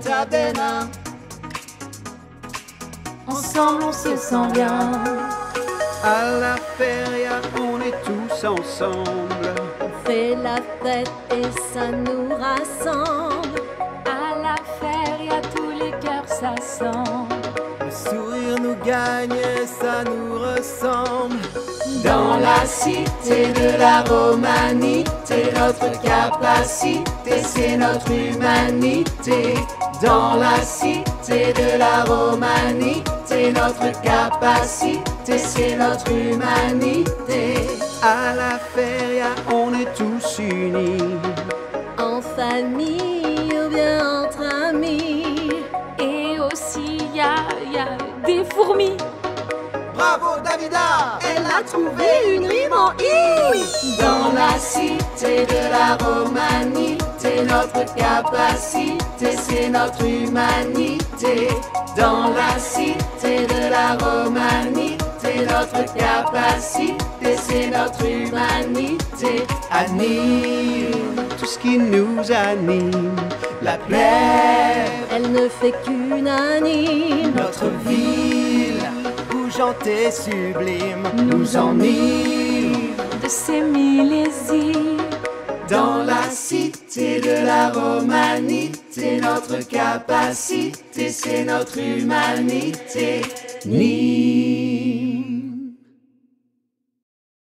ta des mains. Ensemble on se sent bien. À la feria, on est tous ensemble. On fait la fête et ça nous rassemble. À la feria, tous les cœurs s'assemblent. Le sourire nous gagne, ça nous ressemble. Dans la cité de la romanité, notre capacité, c'est notre humanité. Dans la cité de la romanité, notre capacité, c'est notre humanité. À la feria, on est tous unis. En famille ou bien entre amis. Et aussi, y a, y a des fourmis. Bravo Davida Elle a trouvé une rime en i. Dans la cité de la romanité, notre capacité, c'est notre humanité. Dans la cité de la romanité, notre capacité, c'est notre humanité. Anime tout ce qui nous anime. La plaie, Elle ne fait qu'unanime. notre ville, sublime, nous enivre. De ces millésimes. Dans la cité de la romanité, notre capacité, c'est notre humanité. Ni